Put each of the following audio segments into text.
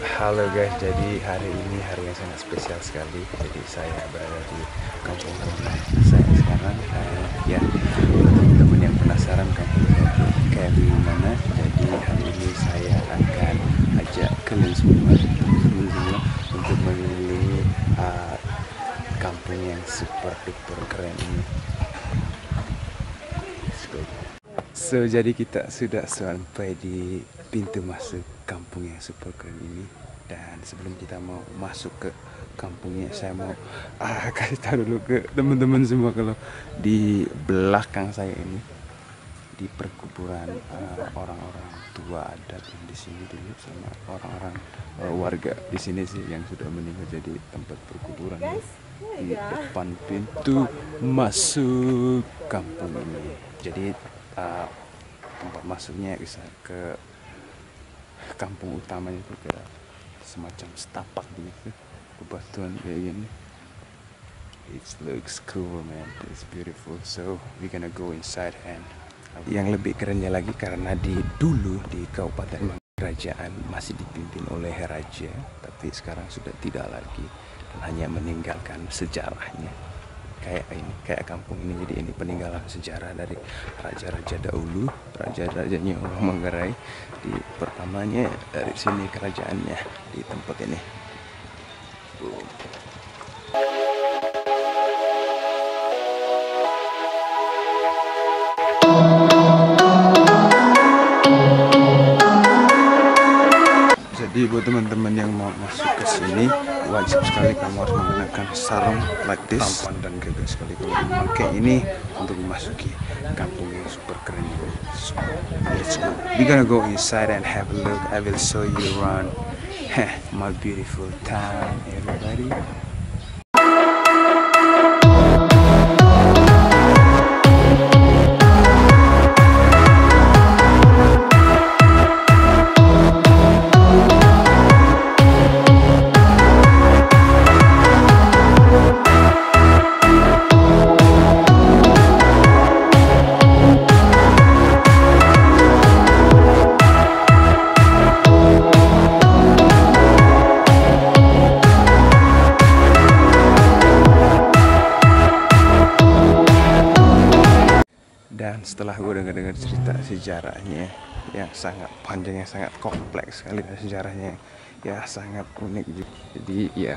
Halo guys, jadi hari ini hari yang sangat spesial sekali. Jadi saya berada di kampung halaman saya sekarang. Uh, ya, teman-teman yang penasaran kampung saya kayak gimana, jadi hari ini saya akan ajak kalian semua, teman-teman semua untuk mengelilingi uh, kampung yang super duper keren ini. Let's go. So jadi kita sudah sampai di pintu masuk kampung yang super keren ini. Dan sebelum kita mau masuk ke kampungnya saya mau ah, kasih tahu dulu ke teman-teman semua kalau di belakang saya ini di perkuburan uh, orang-orang tua adat yang di sini dulu sama orang-orang uh, warga di sini sih yang sudah meninggal jadi tempat perkuburan di depan pintu masuk kampung ini. Jadi uh, tempat masuknya bisa ke kampung utamanya itu ke semacam setapak gitu bebatuan kayak gini. It looks cool man. It's beautiful. So we gonna go inside and yang lebih kerennya lagi karena di dulu di Kabupaten Kerajaan masih dipimpin oleh raja tapi sekarang sudah tidak lagi dan hanya meninggalkan sejarahnya kayak ini kayak kampung ini jadi ini peninggalan sejarah dari raja-raja dahulu raja-rajanya orang Manggarai di pertamanya dari sini kerajaannya di tempat ini Boom. jadi buat teman-teman yang mau masuk ke sini wajib sekali kamu harus menggunakan sarung like this. Tampan dan gagah sekali kalau memakai ini untuk memasuki kampung yang super keren ini. So, let's go. We gonna go inside and have a look. I will show you around. My beautiful town everybody dan setelah gue dengar-dengar cerita sejarahnya yang sangat panjang yang sangat kompleks sekali sejarahnya. Ya sangat unik juga. Jadi ya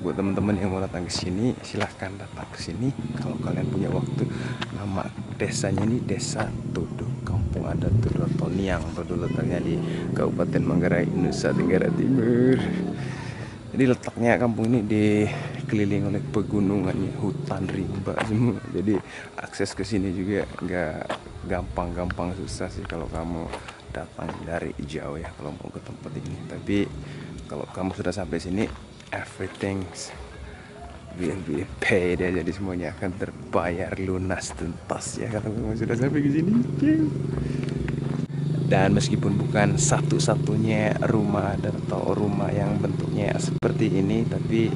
buat teman-teman yang mau datang ke sini silahkan datang ke sini. Kalau kalian punya waktu nama desanya ini desa Todo kampung adat Todo Toniang Todo letaknya di Kabupaten Manggarai Nusa Tenggara Timur jadi letaknya kampung ini dikelilingi oleh pegunungannya hutan rimba semua. Jadi akses ke sini juga nggak gampang-gampang susah sih kalau kamu datang dari jauh ya kalau mau ke tempat ini. Tapi kalau kamu sudah sampai sini everything will be paid ya. Jadi semuanya akan terbayar lunas tuntas ya kalau kamu sudah sampai ke sini dan meskipun bukan satu-satunya rumah atau rumah yang bentuknya seperti ini tapi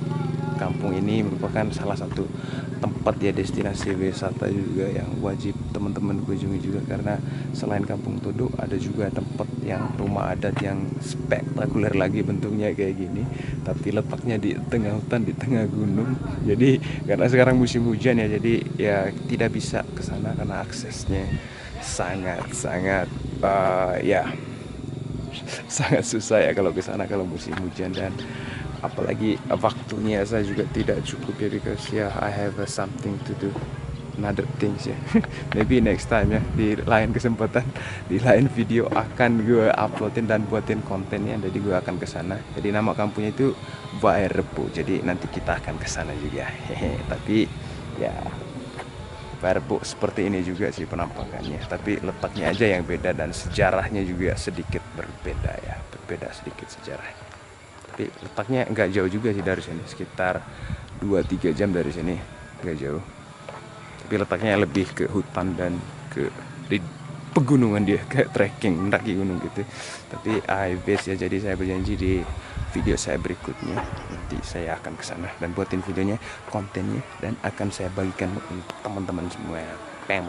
kampung ini merupakan salah satu tempat ya destinasi wisata juga yang wajib teman-teman kunjungi juga. Karena selain kampung Todo ada juga tempat yang rumah adat yang spektakuler lagi bentuknya kayak gini tapi letaknya di tengah hutan di tengah gunung. Jadi karena sekarang musim hujan ya jadi ya tidak bisa ke sana karena aksesnya sangat sangat uh, ya. Sangat susah ya kalau ke sana kalau musim hujan dan apalagi waktunya saya juga tidak cukup ya because ya I have uh, something to do. Another things ya. Maybe next time ya. Di lain kesempatan di lain video akan gue uploadin dan buatin kontennya. Jadi gue akan ke sana. Jadi nama kampungnya itu Bae Rebo jadi nanti kita akan ke sana juga. Hehe tapi ya Perbu seperti ini juga sih penampakannya. Tapi letaknya aja yang beda dan sejarahnya juga sedikit berbeda ya. Berbeda sedikit sejarahnya. Tapi letaknya nggak jauh juga sih dari sini. Sekitar 2-3 jam dari sini. Nggak jauh. Tapi letaknya lebih ke hutan dan ke pegunungan dia kayak trekking mendaki gunung gitu. Tapi I base ya jadi saya berjanji di video saya berikutnya nanti saya akan ke sana dan buatin videonya kontennya dan akan saya bagikan untuk teman-teman semua. Peng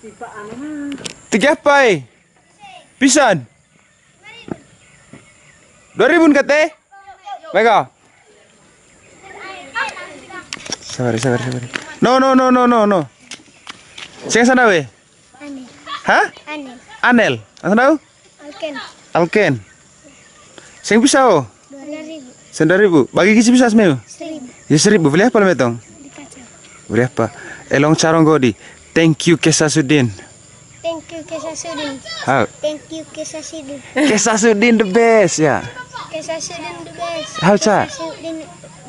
apa eh? Pisan. Dua ribu kate? Baiklah. Sabar, sabar, sabar. No, no, no, no, no, no. Sing sana we? Aneh. Hah? Aneh. Anel. Asa tahu? Alken. Alken. Sing bisa oh. Dua ribu. Sendal ribu. Bagi kisi bisa semeu. Seribu. Ya seribu. Boleh apa metong? Dikacau. Boleh apa? Elong carong godi. Thank you Kesasudin. Thank you Kesasudin. Ha, Thank you Kesasudin. Kesasudin the best ya. Kesasudin the best. How ca? Kesasudin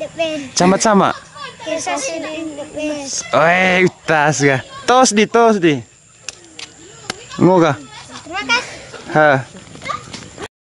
the best. Sama-sama. Kesasudin the best. Oi, utas ya. Tos di, tos di. Ngoga. Terima kasih. Ha.